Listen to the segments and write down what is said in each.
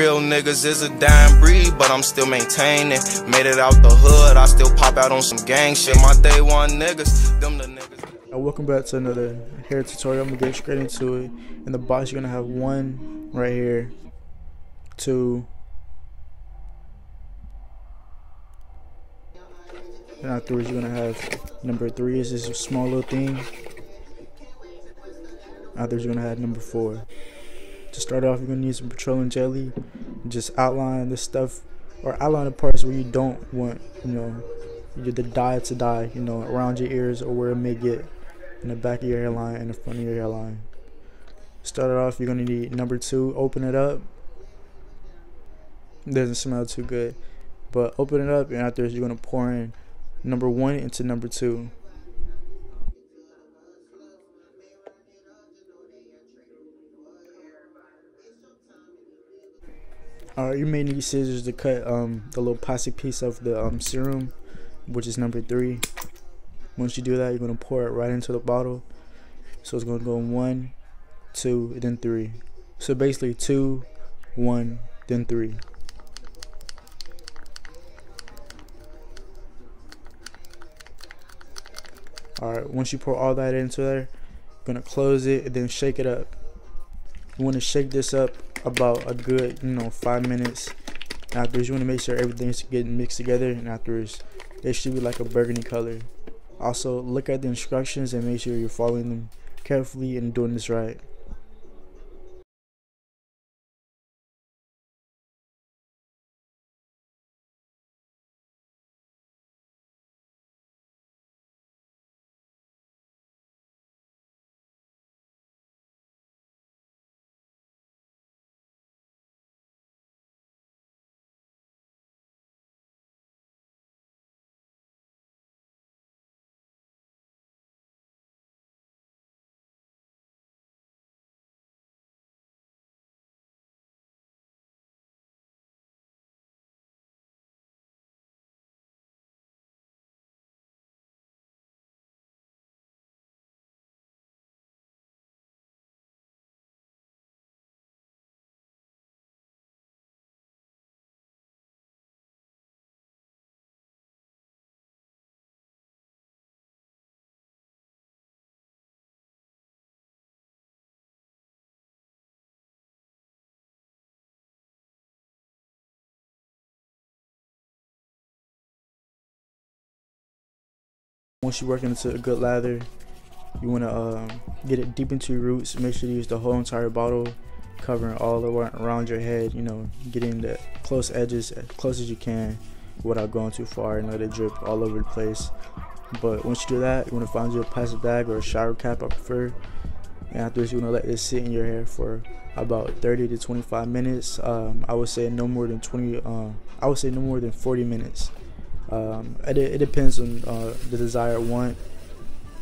Real niggas is a dying breed, but I'm still maintaining. Made it out the hood, I still pop out on some gang shit. My day one niggas, them the niggas. And welcome back to another hair tutorial. I'm gonna get straight into it. In the box, you're gonna have one right here, two, and afterwards you're gonna have number three is this small little thing. Afterwards, you're gonna have number four to start off, you're gonna need some petroleum jelly. Just outline the stuff or outline the parts where you don't want, you know, the dye to dye, you know, around your ears or where it may get in the back of your hairline and the front of your hairline. Start it off, you're gonna need number two, open it up. Doesn't smell too good. But open it up and after you're gonna pour in number one into number two. Uh, you may need scissors to cut um, the little plastic piece of the um, serum, which is number three. Once you do that, you're gonna pour it right into the bottle. So it's gonna go one, two, then three. So basically two, one, then three. Alright, once you pour all that into there, you're gonna close it and then shake it up. You wanna shake this up about a good, you know, five minutes. Afterwards, you want to make sure everything's getting mixed together, and afterwards, it should be like a burgundy color. Also, look at the instructions and make sure you're following them carefully and doing this right. Once you work into a good lather, you want to um, get it deep into your roots. Make sure you use the whole entire bottle, covering all around your head. You know, getting the close edges as close as you can without going too far and let it drip all over the place. But once you do that, you want to find you a plastic bag or a shower cap, I prefer. And afterwards, you want to let this sit in your hair for about 30 to 25 minutes. Um, I would say no more than 20. Uh, I would say no more than 40 minutes. Um, it, it, depends on uh, the desired want.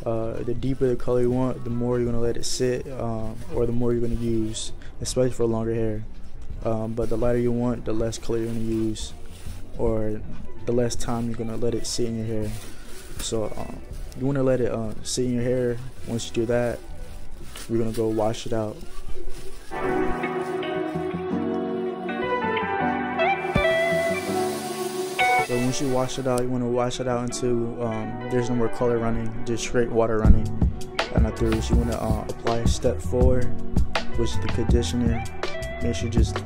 Uh, the deeper the color you want, the more you're gonna let it sit, um, or the more you're gonna use, especially for longer hair. Um, but the lighter you want, the less color you're gonna use, or the less time you're gonna let it sit in your hair. So um, you wanna let it uh, sit in your hair. Once you do that, you're gonna go wash it out. Once you wash it out, you want to wash it out until um, there's no more color running, just straight water running. And afterwards, you want to uh, apply step four, which is the conditioner. Make sure you just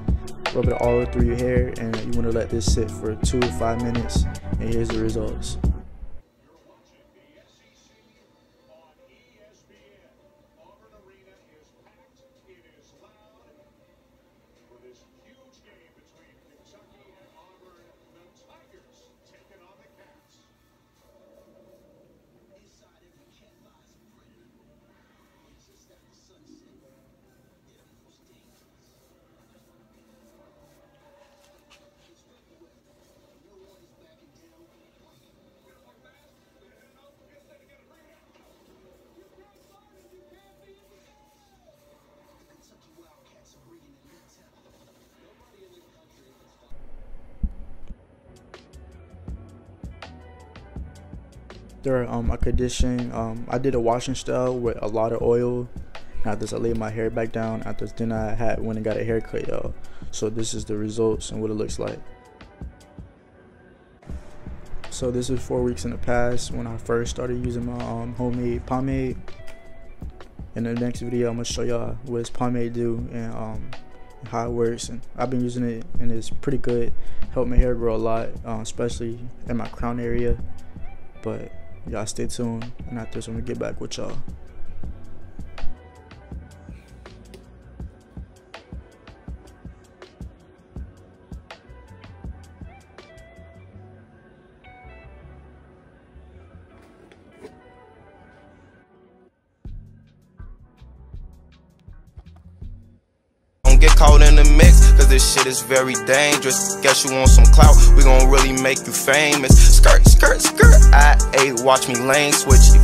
rub it all through your hair, and you want to let this sit for two to five minutes. And here's the results. After um, um, I did a washing style with a lot of oil. After this, I laid my hair back down. After then, I had went and got a haircut, y'all. So this is the results and what it looks like. So this is four weeks in the past when I first started using my um, homemade pomade. In the next video, I'm gonna show y'all what this pomade do and um, how it works. And I've been using it and it's pretty good. Helped my hair grow a lot, uh, especially in my crown area. But y'all stay tuned and after this, I'm gonna get back with y'all. Get caught in the mix, cause this shit is very dangerous. Guess you want some clout, we gon' really make you famous. Skirt, skirt, skirt. I ate, watch me lane switch.